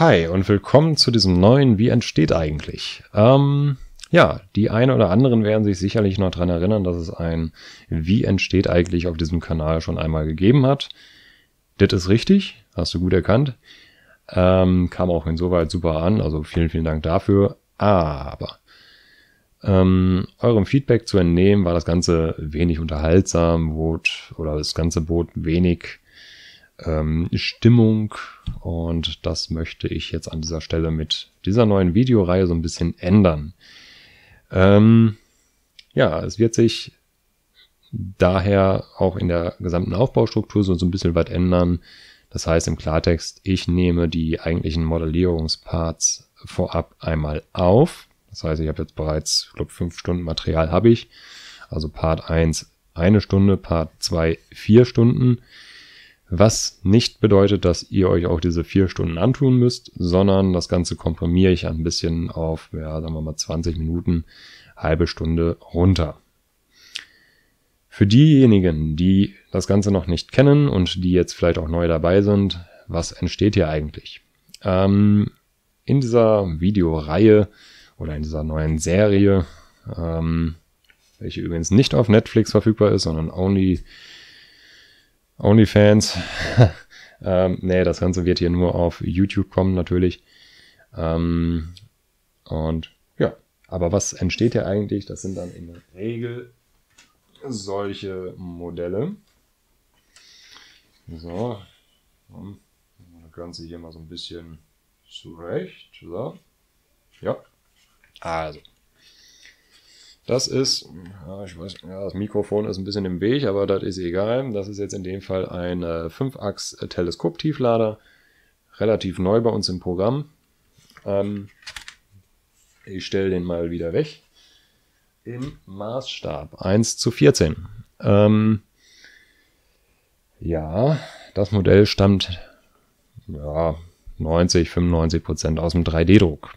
Hi und willkommen zu diesem neuen Wie entsteht eigentlich? Ähm, ja, die einen oder anderen werden sich sicherlich noch dran erinnern, dass es ein Wie entsteht eigentlich auf diesem Kanal schon einmal gegeben hat. Das ist richtig, hast du gut erkannt. Ähm, kam auch insoweit super an, also vielen, vielen Dank dafür. Aber ähm, eurem Feedback zu entnehmen, war das Ganze wenig unterhaltsam, bot, oder das Ganze bot wenig ähm, Stimmung und das möchte ich jetzt an dieser Stelle mit dieser neuen Videoreihe so ein bisschen ändern. Ähm, ja, es wird sich daher auch in der gesamten Aufbaustruktur so, so ein bisschen was ändern. Das heißt im Klartext, ich nehme die eigentlichen Modellierungsparts vorab einmal auf. Das heißt, ich habe jetzt bereits, ich glaube, fünf Stunden Material habe ich. Also Part 1 eine Stunde, Part 2 vier Stunden. Was nicht bedeutet, dass ihr euch auch diese vier Stunden antun müsst, sondern das Ganze komprimiere ich ein bisschen auf, ja, sagen wir mal 20 Minuten, halbe Stunde runter. Für diejenigen, die das Ganze noch nicht kennen und die jetzt vielleicht auch neu dabei sind, was entsteht hier eigentlich? Ähm, in dieser Videoreihe oder in dieser neuen Serie, ähm, welche übrigens nicht auf Netflix verfügbar ist, sondern only OnlyFans. ähm, nee, das Ganze wird hier nur auf YouTube kommen, natürlich. Ähm, und ja, aber was entsteht hier eigentlich? Das sind dann in der Regel solche Modelle. So, das Ganze hier mal so ein bisschen zurecht. So, ja, also das ist, ja, ich weiß, ja, das Mikrofon ist ein bisschen im Weg, aber das ist egal. Das ist jetzt in dem Fall ein äh, 5-Achs-Teleskop-Tieflader. Relativ neu bei uns im Programm. Ähm, ich stelle den mal wieder weg. Im Maßstab 1 zu 14. Ähm, ja, das Modell stammt ja, 90, 95 Prozent aus dem 3D-Druck.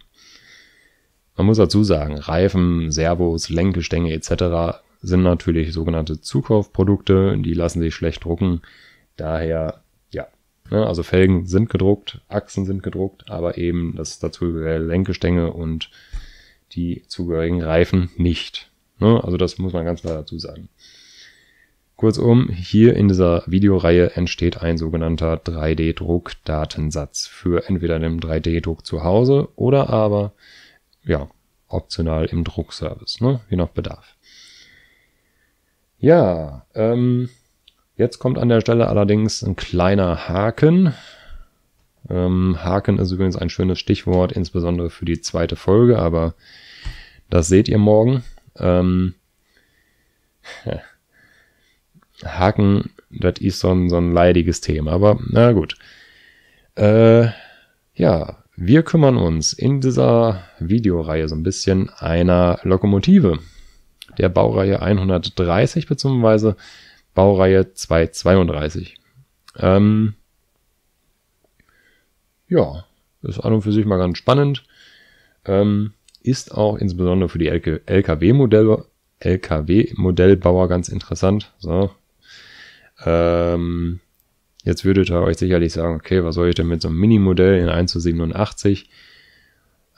Man muss dazu sagen, Reifen, Servos, Lenkgestänge etc. sind natürlich sogenannte Zukaufprodukte, die lassen sich schlecht drucken. Daher, ja, ne, also Felgen sind gedruckt, Achsen sind gedruckt, aber eben das dazugehörige Lenkgestänge und die zugehörigen Reifen nicht. Ne, also das muss man ganz klar dazu sagen. Kurzum, hier in dieser Videoreihe entsteht ein sogenannter 3D-Druckdatensatz für entweder den 3D-Druck zu Hause oder aber ja, optional im Druckservice, ne? je nach Bedarf. Ja, ähm, jetzt kommt an der Stelle allerdings ein kleiner Haken. Ähm, Haken ist übrigens ein schönes Stichwort, insbesondere für die zweite Folge, aber das seht ihr morgen. Ähm, Haken, das ist so ein, so ein leidiges Thema, aber na gut. Äh, ja, wir kümmern uns in dieser Videoreihe so ein bisschen einer Lokomotive der Baureihe 130 bzw. Baureihe 232. Ähm, ja, ist an und für sich mal ganz spannend. Ähm, ist auch insbesondere für die LKW-Modellbauer LKW ganz interessant. So. Ähm, Jetzt würdet ihr euch sicherlich sagen, okay, was soll ich denn mit so einem Minimodell in 1 zu 87?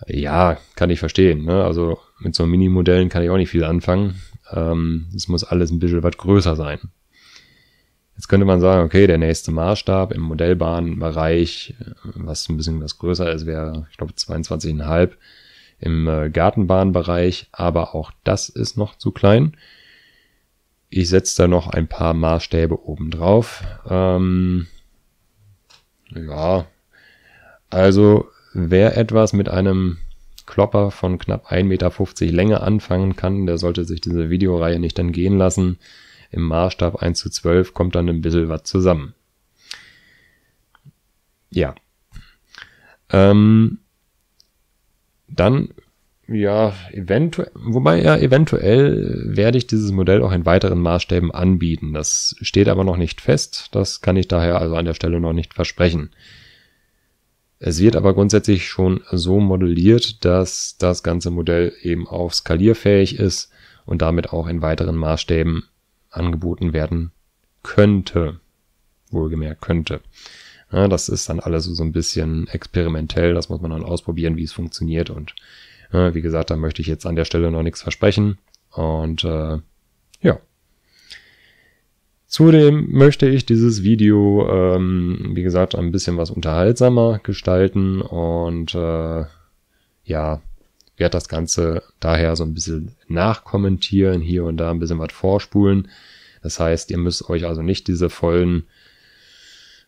Ja, kann ich verstehen. Ne? Also mit so Minimodellen kann ich auch nicht viel anfangen. Ähm, es muss alles ein bisschen was größer sein. Jetzt könnte man sagen, okay, der nächste Maßstab im Modellbahnbereich, was ein bisschen was größer ist, wäre, ich glaube, 22,5 im äh, Gartenbahnbereich, aber auch das ist noch zu klein. Ich setze da noch ein paar Maßstäbe oben drauf. Ähm, ja, also wer etwas mit einem Klopper von knapp 1,50 Meter Länge anfangen kann, der sollte sich diese Videoreihe nicht entgehen lassen. Im Maßstab 1 zu 12 kommt dann ein bisschen was zusammen. Ja. Ähm, dann ja, eventuell, wobei ja, eventuell werde ich dieses Modell auch in weiteren Maßstäben anbieten. Das steht aber noch nicht fest. Das kann ich daher also an der Stelle noch nicht versprechen. Es wird aber grundsätzlich schon so modelliert, dass das ganze Modell eben auch skalierfähig ist und damit auch in weiteren Maßstäben angeboten werden könnte. Wohlgemerkt könnte. Ja, das ist dann alles so ein bisschen experimentell, das muss man dann ausprobieren, wie es funktioniert und ja, wie gesagt, da möchte ich jetzt an der Stelle noch nichts versprechen und äh, ja. Zudem möchte ich dieses Video, ähm, wie gesagt, ein bisschen was unterhaltsamer gestalten und äh, ja, werde das Ganze daher so ein bisschen nachkommentieren, hier und da ein bisschen was vorspulen. Das heißt, ihr müsst euch also nicht diese vollen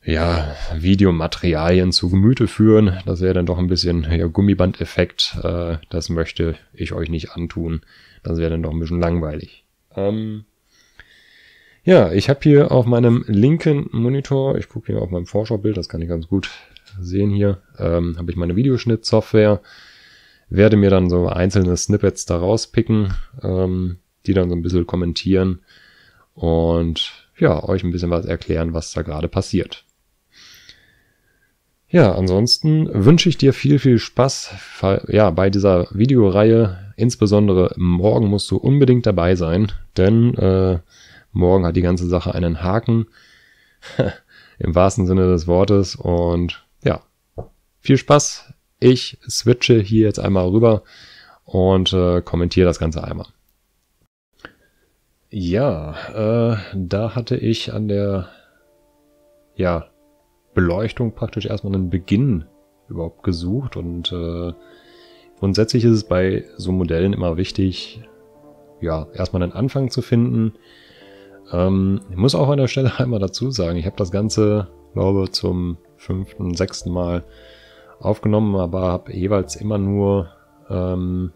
ja, Videomaterialien zu Gemüte führen. Das wäre dann doch ein bisschen ja, Gummibandeffekt. Äh, das möchte ich euch nicht antun. Das wäre dann doch ein bisschen langweilig. Ähm, ja, ich habe hier auf meinem linken Monitor, ich gucke hier auf meinem Vorschaubild, das kann ich ganz gut sehen hier, ähm, habe ich meine Videoschnittsoftware. Werde mir dann so einzelne Snippets da rauspicken, ähm, die dann so ein bisschen kommentieren und ja, euch ein bisschen was erklären, was da gerade passiert. Ja, ansonsten wünsche ich dir viel, viel Spaß ja, bei dieser Videoreihe. Insbesondere morgen musst du unbedingt dabei sein, denn äh, morgen hat die ganze Sache einen Haken. Im wahrsten Sinne des Wortes. Und ja, viel Spaß. Ich switche hier jetzt einmal rüber und äh, kommentiere das Ganze einmal. Ja, äh, da hatte ich an der ja, Beleuchtung praktisch erstmal einen Beginn überhaupt gesucht und äh, grundsätzlich ist es bei so Modellen immer wichtig, ja, erstmal einen Anfang zu finden. Ähm, ich muss auch an der Stelle einmal dazu sagen, ich habe das Ganze, glaube zum fünften, sechsten Mal aufgenommen, aber habe jeweils immer nur, ähm,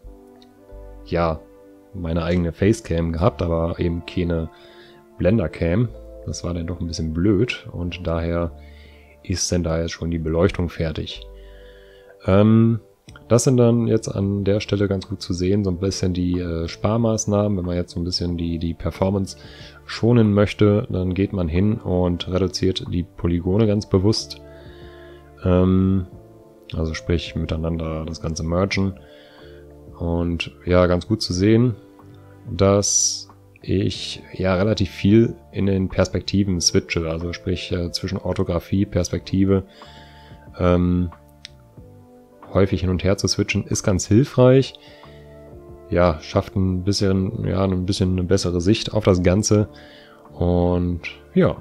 ja, meine eigene Facecam gehabt, aber eben keine Blendercam. Das war dann doch ein bisschen blöd und daher ist denn da jetzt schon die Beleuchtung fertig. Ähm, das sind dann jetzt an der Stelle ganz gut zu sehen, so ein bisschen die äh, Sparmaßnahmen. Wenn man jetzt so ein bisschen die, die Performance schonen möchte, dann geht man hin und reduziert die Polygone ganz bewusst. Ähm, also sprich miteinander das Ganze mergen. Und ja, ganz gut zu sehen, dass ich ja relativ viel in den Perspektiven switche, also sprich äh, zwischen Orthographie, Perspektive, ähm, häufig hin und her zu switchen, ist ganz hilfreich. Ja, schafft ein bisschen, ja, ein bisschen eine bessere Sicht auf das Ganze. Und ja.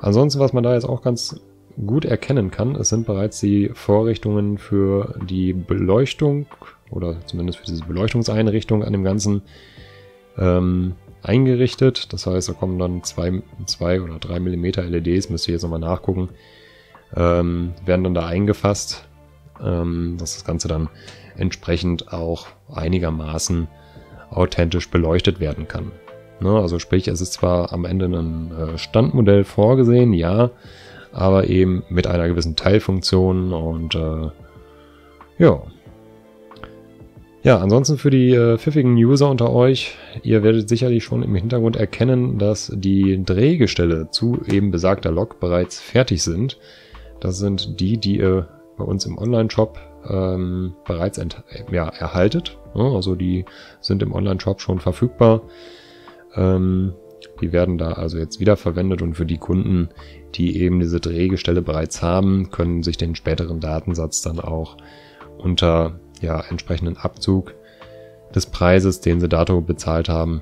Ansonsten, was man da jetzt auch ganz gut erkennen kann, es sind bereits die Vorrichtungen für die Beleuchtung oder zumindest für diese Beleuchtungseinrichtung an dem Ganzen ähm, eingerichtet. Das heißt, da kommen dann zwei, zwei oder drei Millimeter LEDs, müsst ihr jetzt nochmal nachgucken, ähm, werden dann da eingefasst, ähm, dass das Ganze dann entsprechend auch einigermaßen authentisch beleuchtet werden kann. Ne? Also sprich, es ist zwar am Ende ein äh, Standmodell vorgesehen, ja, aber eben mit einer gewissen Teilfunktion und äh, ja. Ja, ansonsten für die äh, pfiffigen User unter euch, ihr werdet sicherlich schon im Hintergrund erkennen, dass die Drehgestelle zu eben besagter Lok bereits fertig sind. Das sind die, die ihr bei uns im Online-Shop ähm, bereits ja, erhaltet. Ja, also die sind im Online-Shop schon verfügbar. Ähm, die werden da also jetzt wieder verwendet und für die Kunden, die eben diese Drehgestelle bereits haben, können sich den späteren Datensatz dann auch unter ja, entsprechenden Abzug des Preises, den sie dato bezahlt haben,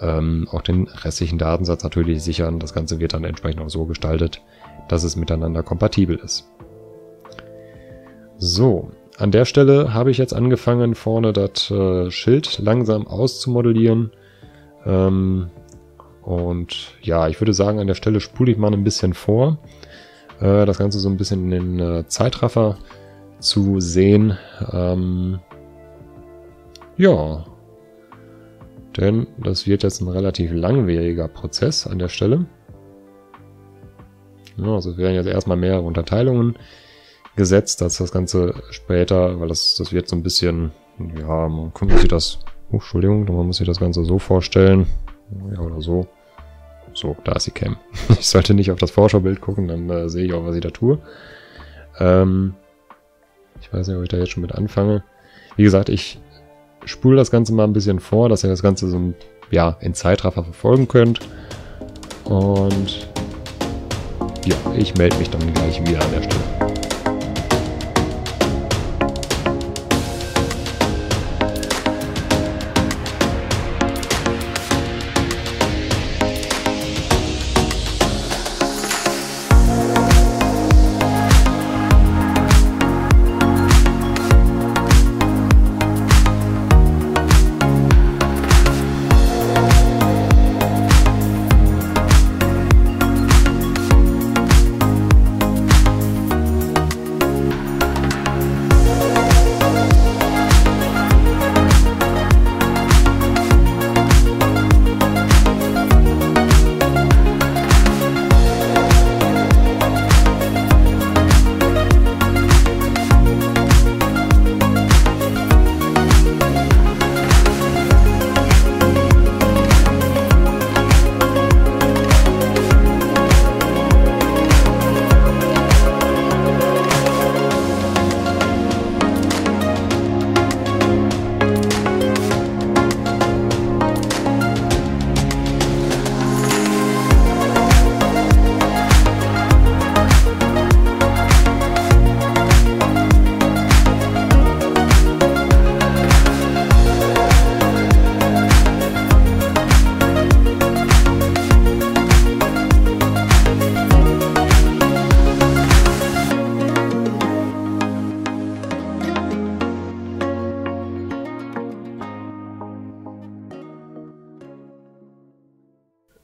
ähm, auch den restlichen Datensatz natürlich sichern. Das Ganze wird dann entsprechend auch so gestaltet, dass es miteinander kompatibel ist. So, an der Stelle habe ich jetzt angefangen, vorne das äh, Schild langsam auszumodellieren. Ähm, und ja, ich würde sagen, an der Stelle spule ich mal ein bisschen vor. Äh, das Ganze so ein bisschen in den äh, Zeitraffer zu sehen. Ähm, ja, denn das wird jetzt ein relativ langwieriger Prozess an der Stelle. Ja, also werden jetzt erstmal mehrere Unterteilungen gesetzt, als das Ganze später, weil das, das wird so ein bisschen, ja, man muss sich das, oh, Entschuldigung, man muss sich das Ganze so vorstellen. Ja, oder so. So, da ist die Cam. Ich sollte nicht auf das Vorschaubild gucken, dann äh, sehe ich auch, was ich da tue. Ähm, ich weiß nicht, ob ich da jetzt schon mit anfange. Wie gesagt, ich spule das Ganze mal ein bisschen vor, dass ihr das Ganze so ja, in Zeitraffer verfolgen könnt. Und ja, ich melde mich dann gleich wieder an der Stelle.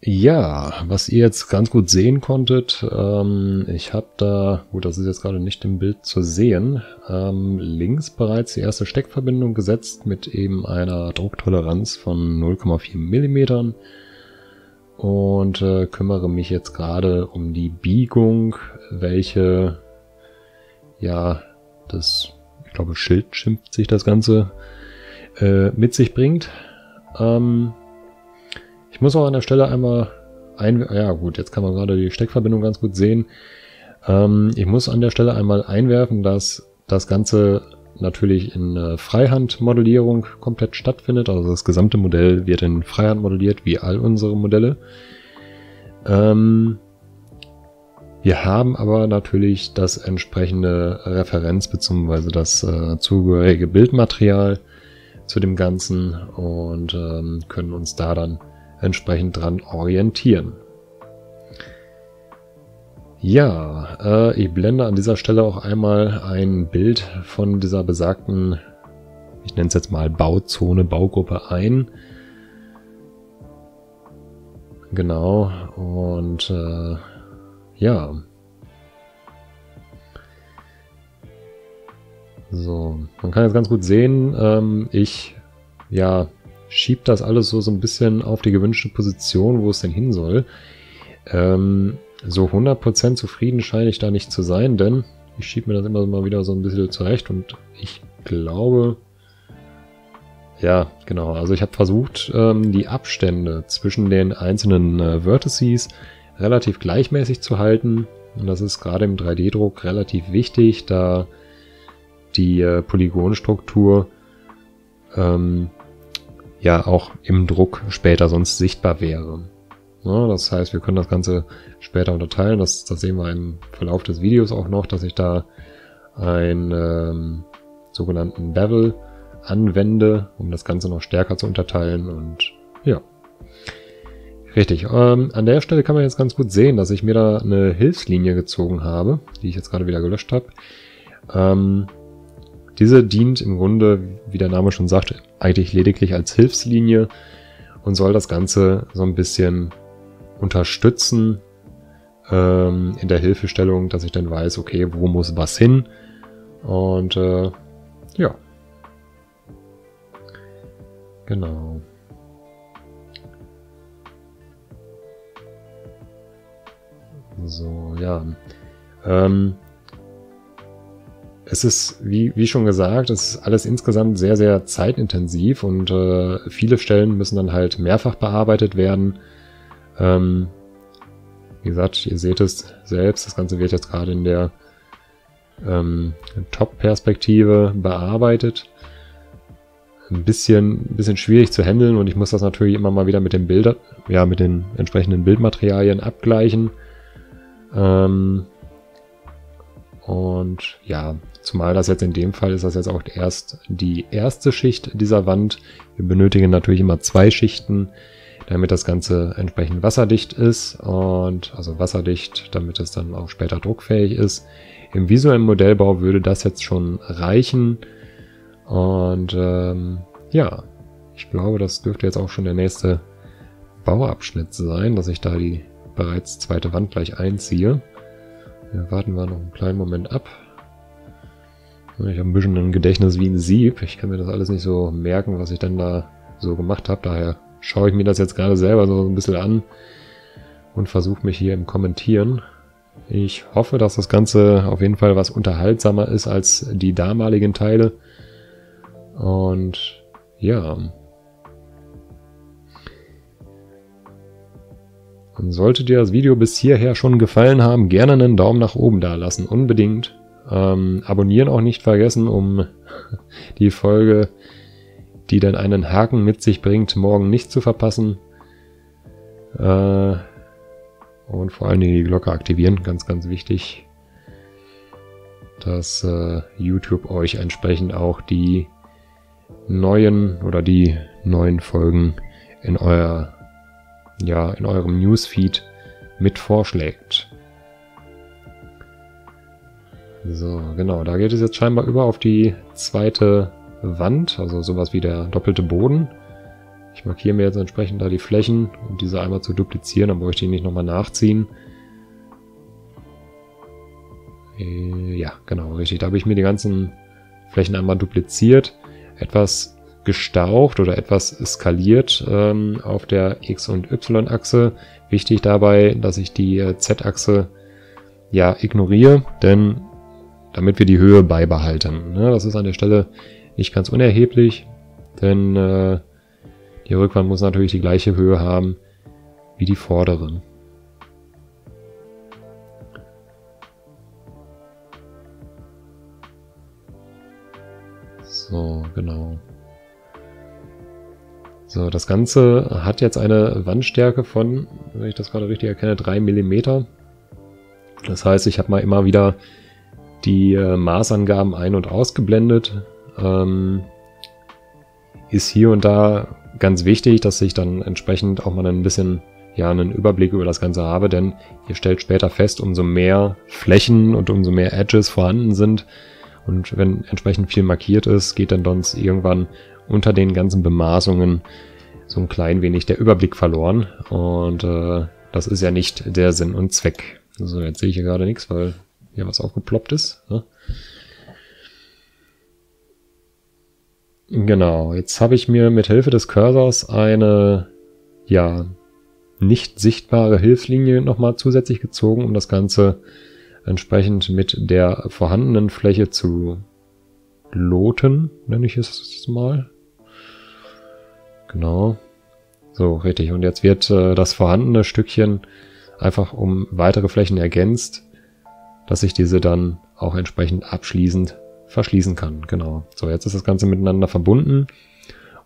Ja, was ihr jetzt ganz gut sehen konntet, ähm, ich habe da, gut, das ist jetzt gerade nicht im Bild zu sehen, ähm, links bereits die erste Steckverbindung gesetzt mit eben einer Drucktoleranz von 0,4 Millimetern und äh, kümmere mich jetzt gerade um die Biegung, welche ja das, ich glaube Schild schimpft sich das Ganze äh, mit sich bringt. Ähm, ich muss auch an der Stelle einmal ein, ja gut, jetzt kann man gerade die Steckverbindung ganz gut sehen. Ähm, ich muss an der Stelle einmal einwerfen, dass das Ganze natürlich in äh, Freihandmodellierung komplett stattfindet. Also das gesamte Modell wird in Freihand modelliert, wie all unsere Modelle. Ähm, wir haben aber natürlich das entsprechende Referenz bzw. das äh, zugehörige Bildmaterial zu dem Ganzen und ähm, können uns da dann entsprechend dran orientieren. Ja, äh, ich blende an dieser Stelle auch einmal ein Bild von dieser besagten, ich nenne es jetzt mal Bauzone, Baugruppe ein. Genau, und äh, ja. So, man kann jetzt ganz gut sehen, ähm, ich ja schiebt das alles so, so ein bisschen auf die gewünschte Position, wo es denn hin soll. Ähm, so 100% zufrieden scheine ich da nicht zu sein, denn ich schiebe mir das immer mal wieder so ein bisschen zurecht und ich glaube, ja, genau, also ich habe versucht, ähm, die Abstände zwischen den einzelnen äh, Vertices relativ gleichmäßig zu halten. Und das ist gerade im 3D-Druck relativ wichtig, da die äh, Polygonstruktur ähm, ja auch im Druck später sonst sichtbar wäre. Ja, das heißt, wir können das Ganze später unterteilen. Das, das sehen wir im Verlauf des Videos auch noch, dass ich da einen ähm, sogenannten Bevel anwende, um das Ganze noch stärker zu unterteilen. Und ja, richtig. Ähm, an der Stelle kann man jetzt ganz gut sehen, dass ich mir da eine Hilfslinie gezogen habe, die ich jetzt gerade wieder gelöscht habe. Ähm, diese dient im Grunde, wie der Name schon sagt, eigentlich lediglich als Hilfslinie und soll das Ganze so ein bisschen unterstützen ähm, in der Hilfestellung, dass ich dann weiß, okay, wo muss was hin. Und äh, ja. Genau. So, ja. Ähm, es ist, wie, wie schon gesagt, es ist alles insgesamt sehr, sehr zeitintensiv und äh, viele Stellen müssen dann halt mehrfach bearbeitet werden. Ähm, wie gesagt, ihr seht es selbst, das Ganze wird jetzt gerade in der ähm, Top-Perspektive bearbeitet. Ein bisschen, ein bisschen schwierig zu handeln und ich muss das natürlich immer mal wieder mit den Bildern, ja, mit den entsprechenden Bildmaterialien abgleichen. Ähm, und ja, zumal das jetzt in dem Fall ist das jetzt auch erst die erste Schicht dieser Wand. Wir benötigen natürlich immer zwei Schichten, damit das Ganze entsprechend wasserdicht ist und also wasserdicht, damit es dann auch später druckfähig ist. Im visuellen Modellbau würde das jetzt schon reichen. Und ähm, ja, ich glaube, das dürfte jetzt auch schon der nächste Bauabschnitt sein, dass ich da die bereits zweite Wand gleich einziehe. Ja, warten wir noch einen kleinen Moment ab. Ich habe ein bisschen ein Gedächtnis wie ein Sieb. Ich kann mir das alles nicht so merken, was ich dann da so gemacht habe. Daher schaue ich mir das jetzt gerade selber so ein bisschen an und versuche mich hier im Kommentieren. Ich hoffe, dass das Ganze auf jeden Fall was unterhaltsamer ist als die damaligen Teile. Und ja. Und sollte dir das Video bis hierher schon gefallen haben, gerne einen Daumen nach oben da lassen, unbedingt. Ähm, abonnieren auch nicht vergessen, um die Folge, die dann einen Haken mit sich bringt, morgen nicht zu verpassen. Äh, und vor allen Dingen die Glocke aktivieren, ganz, ganz wichtig, dass äh, YouTube euch entsprechend auch die neuen oder die neuen Folgen in euer, ja, in eurem Newsfeed mit vorschlägt. So, genau, da geht es jetzt scheinbar über auf die zweite Wand, also sowas wie der doppelte Boden. Ich markiere mir jetzt entsprechend da die Flächen, um diese einmal zu duplizieren, dann brauche ich die nicht nochmal nachziehen. Äh, ja, genau, richtig. Da habe ich mir die ganzen Flächen einmal dupliziert, etwas gestaucht oder etwas skaliert ähm, auf der X- und Y-Achse. Wichtig dabei, dass ich die äh, Z-Achse ja ignoriere, denn damit wir die Höhe beibehalten. Ne? Das ist an der Stelle nicht ganz unerheblich, denn äh, die Rückwand muss natürlich die gleiche Höhe haben wie die vordere. So, genau. So, das Ganze hat jetzt eine Wandstärke von, wenn ich das gerade richtig erkenne, 3 mm. Das heißt, ich habe mal immer wieder die äh, Maßangaben ein- und ausgeblendet. Ähm, ist hier und da ganz wichtig, dass ich dann entsprechend auch mal ein bisschen ja einen Überblick über das Ganze habe, denn ihr stellt später fest, umso mehr Flächen und umso mehr Edges vorhanden sind und wenn entsprechend viel markiert ist, geht dann sonst irgendwann unter den ganzen Bemaßungen so ein klein wenig der Überblick verloren und äh, das ist ja nicht der Sinn und Zweck. So, jetzt sehe ich hier gerade nichts, weil hier was aufgeploppt ist. Ne? Genau, jetzt habe ich mir mit Hilfe des Cursors eine, ja, nicht sichtbare Hilfslinie nochmal zusätzlich gezogen, um das Ganze entsprechend mit der vorhandenen Fläche zu loten, nenne ich es mal. Genau. So, richtig. Und jetzt wird äh, das vorhandene Stückchen einfach um weitere Flächen ergänzt, dass ich diese dann auch entsprechend abschließend verschließen kann. Genau. So, jetzt ist das Ganze miteinander verbunden.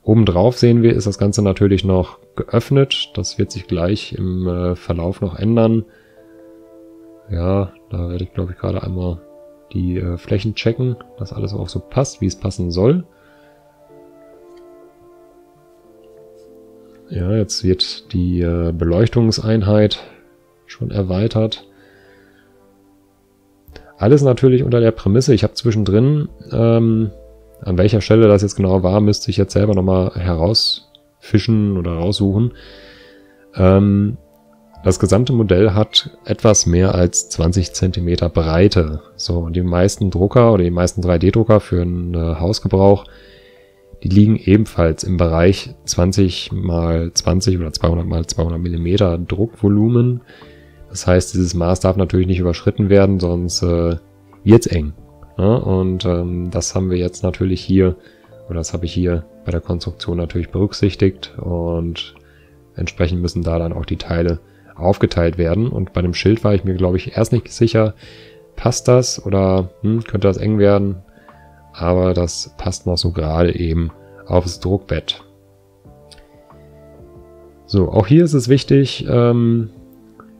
Obendrauf sehen wir, ist das Ganze natürlich noch geöffnet. Das wird sich gleich im äh, Verlauf noch ändern. Ja, da werde ich glaube ich gerade einmal die äh, Flächen checken, dass alles auch so passt, wie es passen soll. Ja, jetzt wird die äh, Beleuchtungseinheit schon erweitert. Alles natürlich unter der Prämisse, ich habe zwischendrin, ähm, an welcher Stelle das jetzt genau war, müsste ich jetzt selber nochmal herausfischen oder raussuchen. Ähm, das gesamte Modell hat etwas mehr als 20 Zentimeter Breite. So, und die meisten Drucker oder die meisten 3D-Drucker für einen äh, Hausgebrauch, die liegen ebenfalls im Bereich 20 mal 20 oder 200 mal 200 Millimeter Druckvolumen. Das heißt, dieses Maß darf natürlich nicht überschritten werden, sonst äh, wird's eng. Ja, und ähm, das haben wir jetzt natürlich hier, oder das habe ich hier bei der Konstruktion natürlich berücksichtigt und entsprechend müssen da dann auch die Teile aufgeteilt werden. Und bei dem Schild war ich mir, glaube ich, erst nicht sicher, passt das oder hm, könnte das eng werden. Aber das passt noch so gerade eben aufs Druckbett. So, auch hier ist es wichtig, ähm,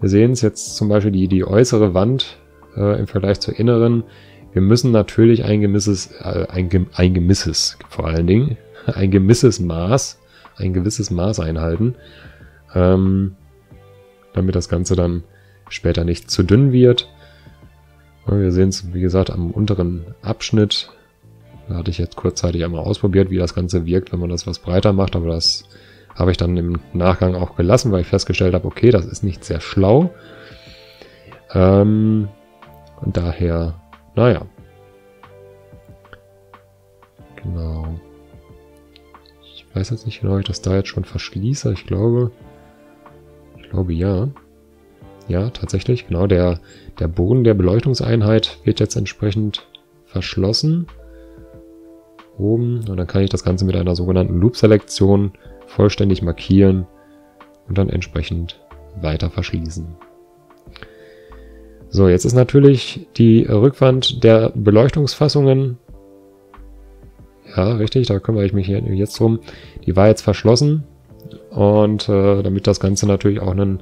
Wir sehen es jetzt zum Beispiel die, die äußere Wand äh, im Vergleich zur inneren. Wir müssen natürlich ein gewisses, äh, ein, ein gewisses, vor allen Dingen, ein gewisses Maß, ein gewisses Maß einhalten, ähm, damit das Ganze dann später nicht zu dünn wird. Wir sehen es, wie gesagt, am unteren Abschnitt. Da hatte ich jetzt kurzzeitig einmal ausprobiert, wie das Ganze wirkt, wenn man das was breiter macht, aber das habe ich dann im Nachgang auch gelassen, weil ich festgestellt habe, okay, das ist nicht sehr schlau. Ähm, und daher, naja. Genau. Ich weiß jetzt nicht genau, ob ich das da jetzt schon verschließe. Ich glaube, ich glaube ja. Ja, tatsächlich, genau. Der, der Boden der Beleuchtungseinheit wird jetzt entsprechend verschlossen. Oben. Und dann kann ich das Ganze mit einer sogenannten Loop-Selektion vollständig markieren und dann entsprechend weiter verschließen. So, jetzt ist natürlich die Rückwand der Beleuchtungsfassungen, ja, richtig, da kümmere ich mich jetzt drum, die war jetzt verschlossen und äh, damit das Ganze natürlich auch einen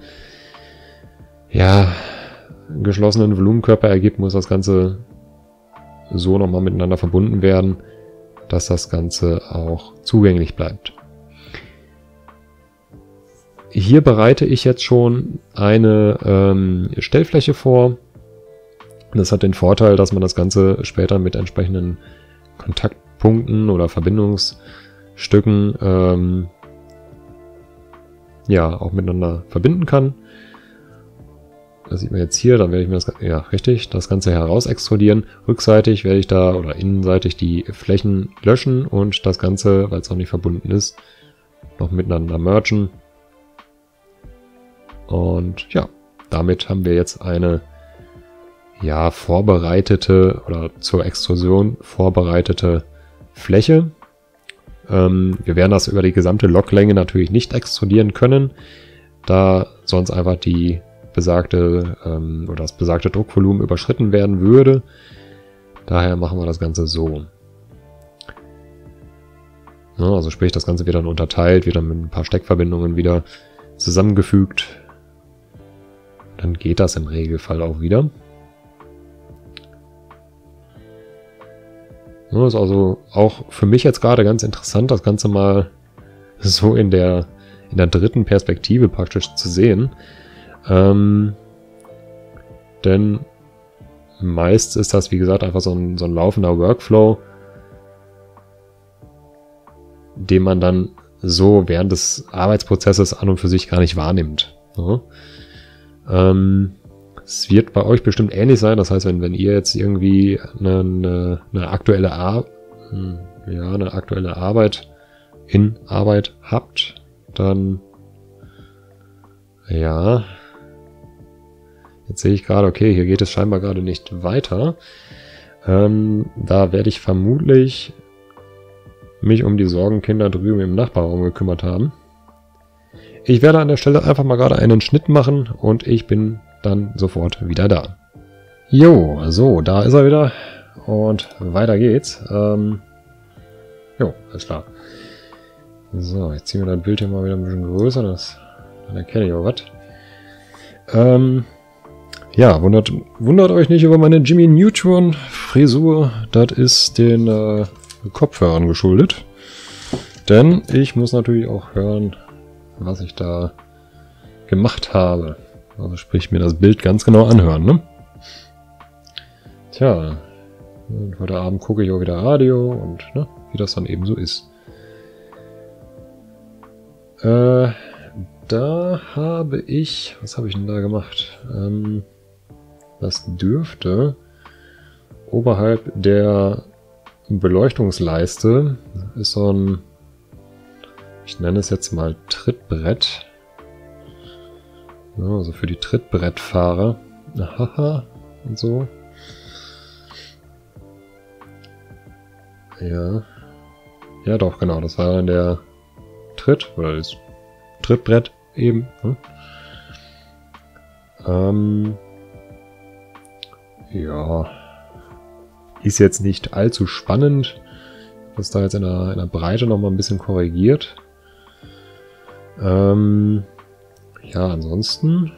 ja, geschlossenen Volumenkörper ergibt, muss das Ganze so nochmal miteinander verbunden werden, dass das Ganze auch zugänglich bleibt. Hier bereite ich jetzt schon eine ähm, Stellfläche vor. Das hat den Vorteil, dass man das Ganze später mit entsprechenden Kontaktpunkten oder Verbindungsstücken ähm, ja auch miteinander verbinden kann. Das sieht man jetzt hier, dann werde ich mir das, ja richtig, das Ganze heraus extrudieren. Rückseitig werde ich da oder innenseitig die Flächen löschen und das Ganze, weil es noch nicht verbunden ist, noch miteinander mergen. Und ja, damit haben wir jetzt eine ja vorbereitete oder zur Extrusion vorbereitete Fläche. Ähm, wir werden das über die gesamte Loklänge natürlich nicht extrudieren können, da sonst einfach die besagte ähm, oder das besagte Druckvolumen überschritten werden würde. Daher machen wir das Ganze so. Ja, also sprich, das Ganze wird dann unterteilt, wird dann mit ein paar Steckverbindungen wieder zusammengefügt dann geht das im Regelfall auch wieder. Das ist also auch für mich jetzt gerade ganz interessant, das Ganze mal so in der, in der dritten Perspektive praktisch zu sehen. Ähm, denn meist ist das, wie gesagt, einfach so ein, so ein laufender Workflow, den man dann so während des Arbeitsprozesses an und für sich gar nicht wahrnimmt. Ja? Ähm, es wird bei euch bestimmt ähnlich sein. Das heißt, wenn, wenn ihr jetzt irgendwie eine, eine, eine aktuelle Ar hm, ja, eine aktuelle Arbeit in Arbeit habt, dann ja, jetzt sehe ich gerade, okay, hier geht es scheinbar gerade nicht weiter. Ähm, da werde ich vermutlich mich um die Sorgenkinder drüben im Nachbarraum gekümmert haben. Ich werde an der Stelle einfach mal gerade einen Schnitt machen und ich bin dann sofort wieder da. Jo, so, da ist er wieder und weiter geht's. Ähm, jo, alles klar. So, jetzt ziehen wir das Bild hier mal wieder ein bisschen größer, das, dann erkenne ich auch was. Ähm, ja, wundert, wundert euch nicht über meine Jimmy Neutron Frisur. Das ist den äh, Kopfhörern geschuldet. Denn ich muss natürlich auch hören, was ich da gemacht habe. Also sprich mir das Bild ganz genau anhören, ne? Tja, heute Abend gucke ich auch wieder Radio und ne, wie das dann eben so ist. Äh, da habe ich, was habe ich denn da gemacht? Ähm, das dürfte oberhalb der Beleuchtungsleiste ist so ein ich nenne es jetzt mal Trittbrett. Ja, also für die Trittbrettfahrer. Haha, und so. Ja. Ja, doch, genau. Das war dann der Tritt, oder das Trittbrett eben. Hm? Ähm, ja. Ist jetzt nicht allzu spannend. Das da jetzt in der, in der Breite nochmal ein bisschen korrigiert. Ähm, ja, ansonsten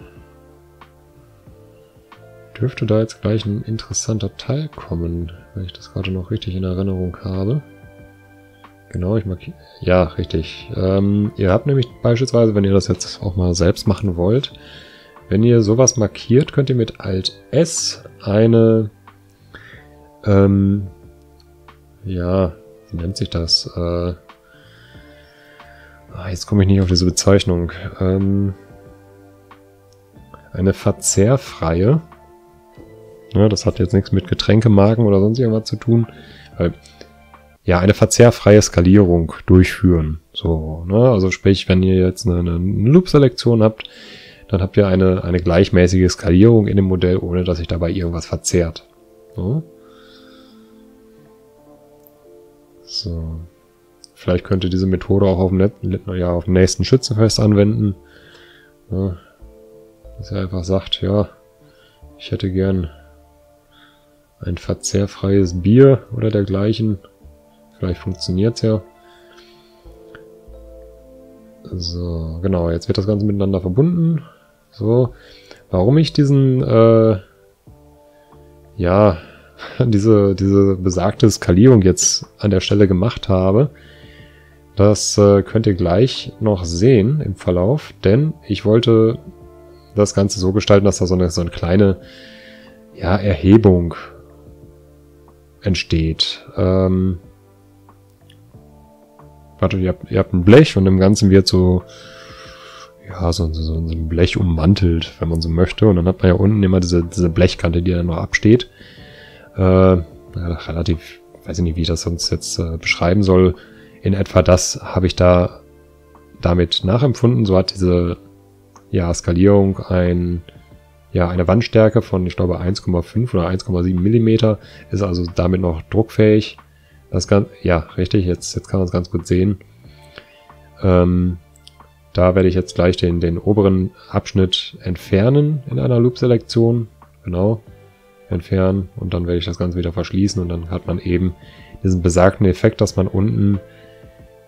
dürfte da jetzt gleich ein interessanter Teil kommen, wenn ich das gerade noch richtig in Erinnerung habe. Genau, ich markiere. Ja, richtig. Ähm, ihr habt nämlich beispielsweise, wenn ihr das jetzt auch mal selbst machen wollt, wenn ihr sowas markiert, könnt ihr mit Alt S eine, ähm, ja, wie nennt sich das? Äh, ah, jetzt komme ich nicht auf diese Bezeichnung. Ähm, eine verzehrfreie. Ja, das hat jetzt nichts mit Getränkemarken oder sonst irgendwas zu tun. Weil ja, eine verzehrfreie Skalierung durchführen. So, ne? Also sprich, wenn ihr jetzt eine, eine Loop-Selektion habt, dann habt ihr eine, eine gleichmäßige Skalierung in dem Modell, ohne dass sich dabei irgendwas verzerrt. So. so. Vielleicht könnt ihr diese Methode auch auf dem, ja, auf dem nächsten Schützenfest anwenden. Ja. Dass ihr einfach sagt, ja, ich hätte gern ein verzehrfreies Bier oder dergleichen. Vielleicht funktioniert es ja. So, genau, jetzt wird das Ganze miteinander verbunden. So, warum ich diesen, äh, ja, diese, diese besagte Skalierung jetzt an der Stelle gemacht habe, das äh, könnt ihr gleich noch sehen im Verlauf, denn ich wollte das Ganze so gestalten, dass da so eine, so eine kleine ja, Erhebung entsteht. Ähm, warte, ihr habt, ihr habt ein Blech und im Ganzen wird so, ja, so, so, so ein Blech ummantelt, wenn man so möchte. Und dann hat man ja unten immer diese, diese Blechkante, die dann noch absteht. Äh, ja, relativ, weiß ich nicht, wie ich das sonst jetzt äh, beschreiben soll. In etwa das habe ich da damit nachempfunden. So hat diese ja, Skalierung ein, ja, eine Wandstärke von, ich glaube, 1,5 oder 1,7 Millimeter, ist also damit noch druckfähig. Das kann, ja, richtig, jetzt, jetzt kann man es ganz gut sehen. Ähm, da werde ich jetzt gleich den, den oberen Abschnitt entfernen in einer Loop-Selektion. Genau, entfernen und dann werde ich das Ganze wieder verschließen und dann hat man eben diesen besagten Effekt, dass man unten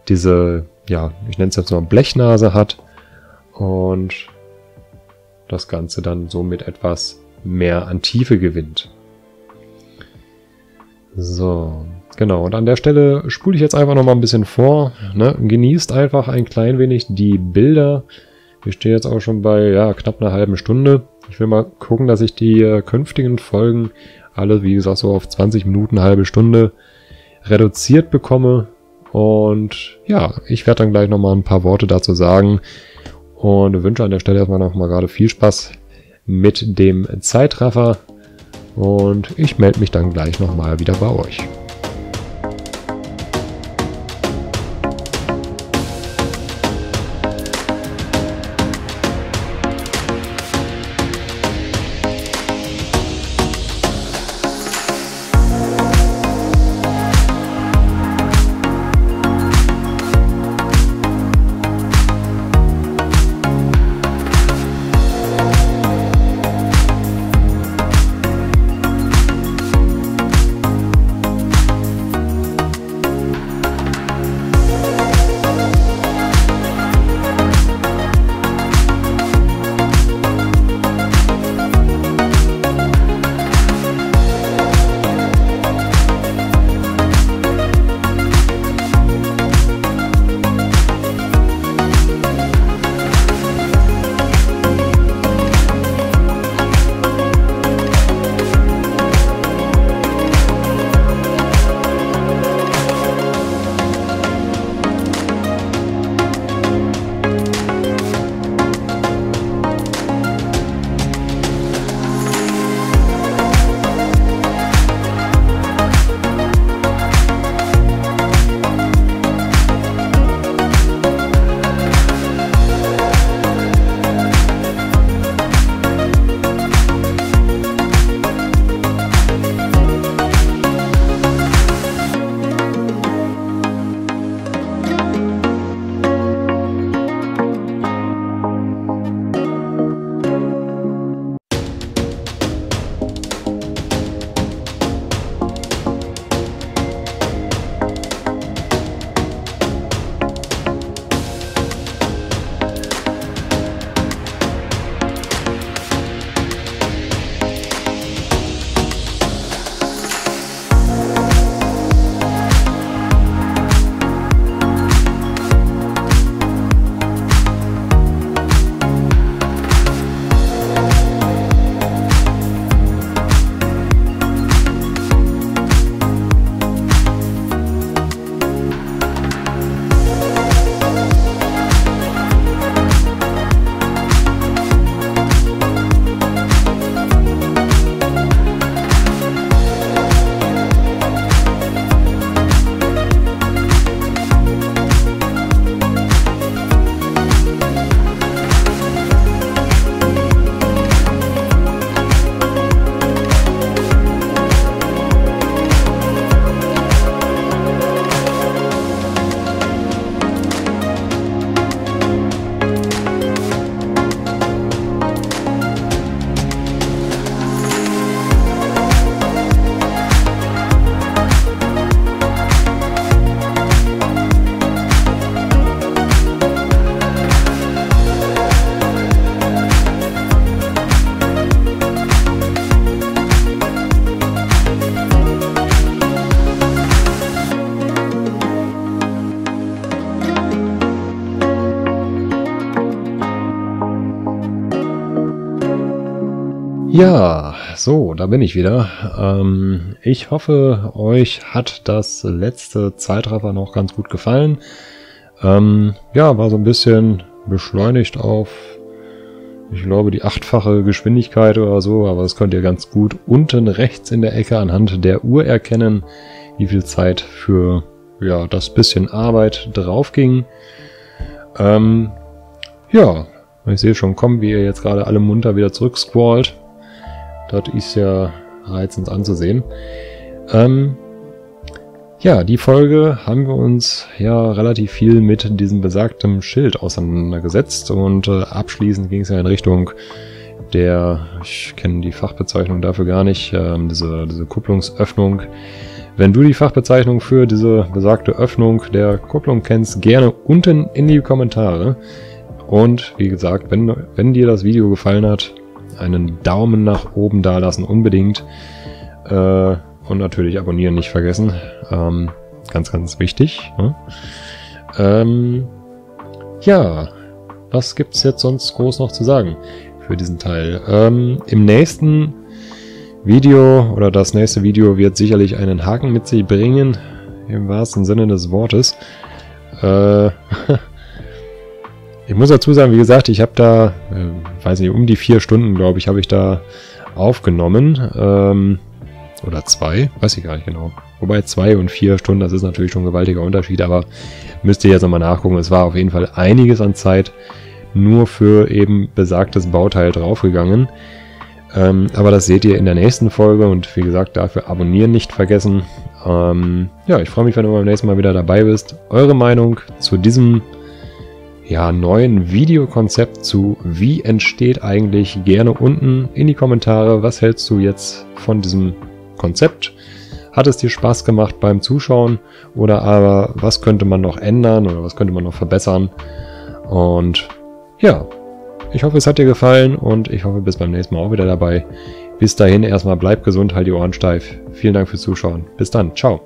diese, ja, ich nenne es jetzt mal Blechnase hat und das Ganze dann somit etwas mehr an Tiefe gewinnt. So, genau. Und an der Stelle spule ich jetzt einfach nochmal ein bisschen vor. Ne? Genießt einfach ein klein wenig die Bilder. Wir stehen jetzt auch schon bei ja, knapp einer halben Stunde. Ich will mal gucken, dass ich die äh, künftigen Folgen alle, wie gesagt, so auf 20 Minuten, halbe Stunde reduziert bekomme. Und ja, ich werde dann gleich nochmal ein paar Worte dazu sagen, und wünsche an der Stelle erstmal noch mal gerade viel Spaß mit dem Zeitraffer und ich melde mich dann gleich nochmal wieder bei euch. Ja, so, da bin ich wieder. Ähm, ich hoffe, euch hat das letzte Zeitraffer noch ganz gut gefallen. Ähm, ja, war so ein bisschen beschleunigt auf, ich glaube, die achtfache Geschwindigkeit oder so, aber das könnt ihr ganz gut unten rechts in der Ecke anhand der Uhr erkennen, wie viel Zeit für ja, das bisschen Arbeit drauf ging. Ähm, ja, ich sehe schon kommen, wie ihr jetzt gerade alle munter wieder zurückscrollt. Das ist ja reizend anzusehen. Ähm, ja, die Folge haben wir uns ja relativ viel mit diesem besagten Schild auseinandergesetzt und äh, abschließend ging es ja in Richtung der, ich kenne die Fachbezeichnung dafür gar nicht, ähm, diese, diese Kupplungsöffnung. Wenn du die Fachbezeichnung für diese besagte Öffnung der Kupplung kennst, gerne unten in die Kommentare. Und wie gesagt, wenn, wenn dir das Video gefallen hat, einen Daumen nach oben da lassen unbedingt. Äh, und natürlich abonnieren nicht vergessen. Ähm, ganz, ganz wichtig. Ne? Ähm, ja, was gibt's jetzt sonst groß noch zu sagen für diesen Teil? Ähm, Im nächsten Video oder das nächste Video wird sicherlich einen Haken mit sich bringen, im wahrsten Sinne des Wortes. Äh, ich muss dazu sagen, wie gesagt, ich habe da, äh, weiß nicht, um die vier Stunden, glaube ich, habe ich da aufgenommen. Ähm, oder zwei, weiß ich gar nicht genau. Wobei zwei und vier Stunden, das ist natürlich schon ein gewaltiger Unterschied, aber müsst ihr jetzt nochmal nachgucken. Es war auf jeden Fall einiges an Zeit nur für eben besagtes Bauteil draufgegangen. Ähm, aber das seht ihr in der nächsten Folge und wie gesagt, dafür abonnieren nicht vergessen. Ähm, ja, ich freue mich, wenn du beim nächsten Mal wieder dabei bist. Eure Meinung zu diesem ja, neuen Videokonzept zu wie entsteht eigentlich gerne unten in die Kommentare. Was hältst du jetzt von diesem Konzept? Hat es dir Spaß gemacht beim Zuschauen? Oder aber was könnte man noch ändern oder was könnte man noch verbessern? Und ja, ich hoffe, es hat dir gefallen und ich hoffe, bis beim nächsten Mal auch wieder dabei. Bis dahin erstmal bleib gesund, halt die Ohren steif. Vielen Dank fürs Zuschauen. Bis dann. Ciao.